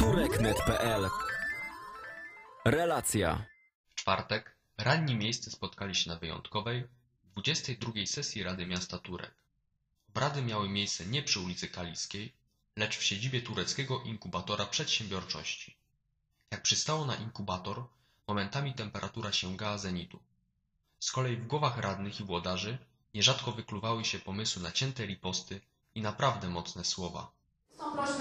tureknet.pl Relacja W czwartek radni miejscy spotkali się na wyjątkowej, 22 sesji Rady Miasta Turek. Obrady miały miejsce nie przy ulicy Kaliskiej, lecz w siedzibie tureckiego inkubatora przedsiębiorczości. Jak przystało na inkubator, momentami temperatura sięgała zenitu. Z kolei w głowach radnych i włodarzy nierzadko wykluwały się pomysły na cięte riposty i naprawdę mocne słowa. E,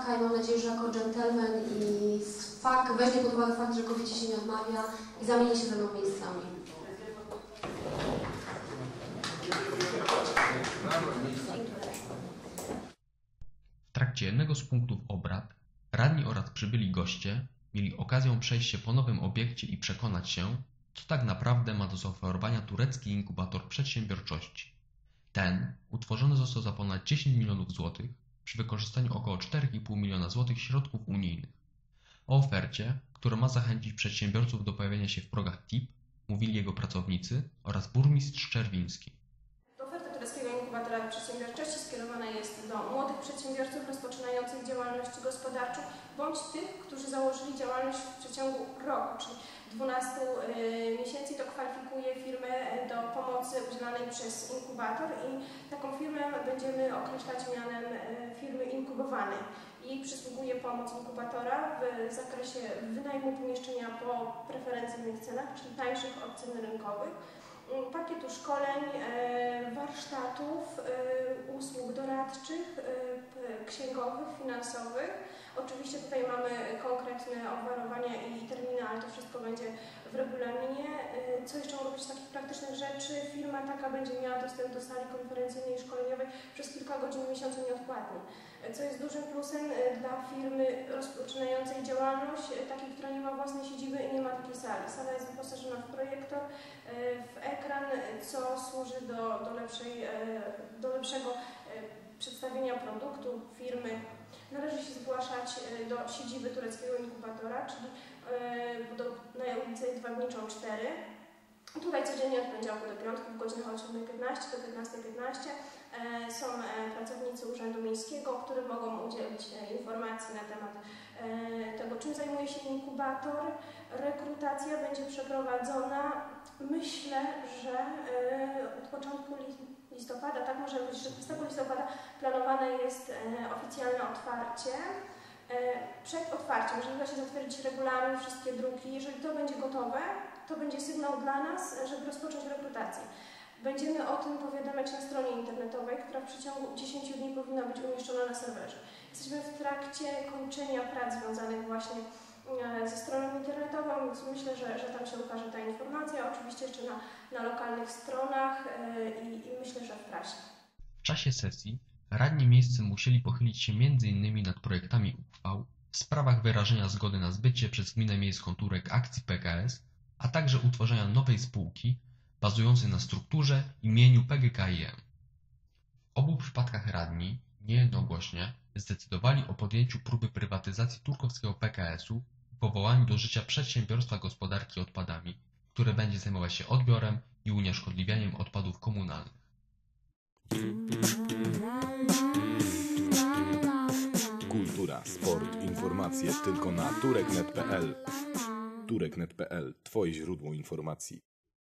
Jasaka i mam nadzieję, że jako dżentelmen i z fakt, weźmie pod uwagę fakt, że kobiecie się nie odmawia i zamieni się ze mną miejscami. W trakcie jednego z punktów obrad radni oraz przybyli goście mieli okazję przejść się po nowym obiekcie i przekonać się, co tak naprawdę ma do zaoferowania turecki inkubator przedsiębiorczości. Ten utworzony został za ponad 10 milionów złotych przy wykorzystaniu około 4,5 miliona złotych środków unijnych. O ofercie, która ma zachęcić przedsiębiorców do pojawienia się w progach TIP, mówili jego pracownicy oraz burmistrz Czerwiński. Oferta tureckiego inkubatora przedsiębiorczości skierowana jest do młodych przedsiębiorców rozpoczynających działalność gospodarczą bądź tych, którzy założyli działalność w przeciągu roku, czyli 12 y, miesięcy. To kwalifikuje firmę do pomocy udzielanej przez inkubator i taką firmę będziemy określać mianem I przysługuje pomoc inkubatora w zakresie wynajmu pomieszczenia po preferencyjnych cenach, czyli tańszych od cen rynkowych mm, pakietu szkoleń, e, warsztatów, e, usług doradczych, e, księgowych, finansowych. Oczywiście tutaj mamy konkretne obwarowania i terminy, ale to wszystko będzie w regulaminie. Co jeszcze powiedzieć z takich praktycznych rzeczy? Firma taka będzie miała dostęp do sali konferencyjnej i szkoleniowej przez kilka godzin w miesiącu nieodpłatnie. Co jest dużym plusem e, dla firmy rozpoczynającej działalność, e, takiej, która nie ma własnej siedziby i nie ma takiej sali. Sala jest wyposażona w projektor, e, w ekran, co służy do, do, lepszej, do lepszego przedstawienia produktu firmy. Należy się zgłaszać do siedziby tureckiego inkubatora, czyli do, na ulicy Jedwabniczą 4. Tutaj codziennie od poniedziałku do piątku w godzinach od 7.15 do 15.15 e, są e, pracownicy Urzędu Miejskiego, którzy mogą udzielić e, informacji na temat tego, czym zajmuje się inkubator. Rekrutacja będzie przeprowadzona, myślę, że od początku li- listopada, tak może być, że 15 listopada planowane jest oficjalne otwarcie. Przed otwarciem, uda się zatwierdzić regulamin, wszystkie druki, jeżeli to będzie gotowe, to będzie sygnał dla nas, żeby rozpocząć rekrutację. Będziemy o tym powiadamiać na stronie internetowej, która w przeciągu 10 dni powinna być umieszczona na serwerze. Jesteśmy w trakcie kończenia prac związanych właśnie e, ze stroną internetową, więc myślę, że, że tam się ukaże ta informacja. Oczywiście jeszcze na, na lokalnych stronach e, i, i myślę, że w prasie. W czasie sesji radni miejscy musieli pochylić się m.in. nad projektami uchwał w sprawach wyrażenia zgody na zbycie przez Gminę Miejską Turek akcji PKS, a także utworzenia nowej spółki bazującej na strukturze imieniu PGKiM. W obu przypadkach radni niejednogłośnie zdecydowali o podjęciu próby prywatyzacji turkowskiego PKS-u i powołaniu do życia przedsiębiorstwa gospodarki odpadami, które będzie zajmować się odbiorem i unieszkodliwianiem odpadów komunalnych. Kultura, sport, informacje tylko na tureknet.pl. Tureknet.pl Twoje źródło informacji.